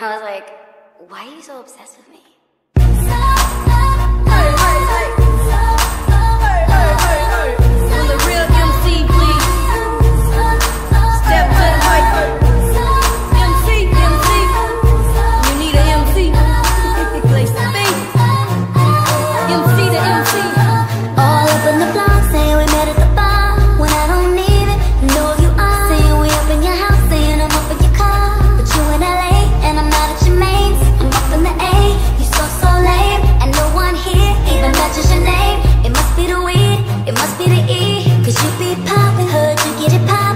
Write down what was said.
I was like, why are you so obsessed with me? 계집판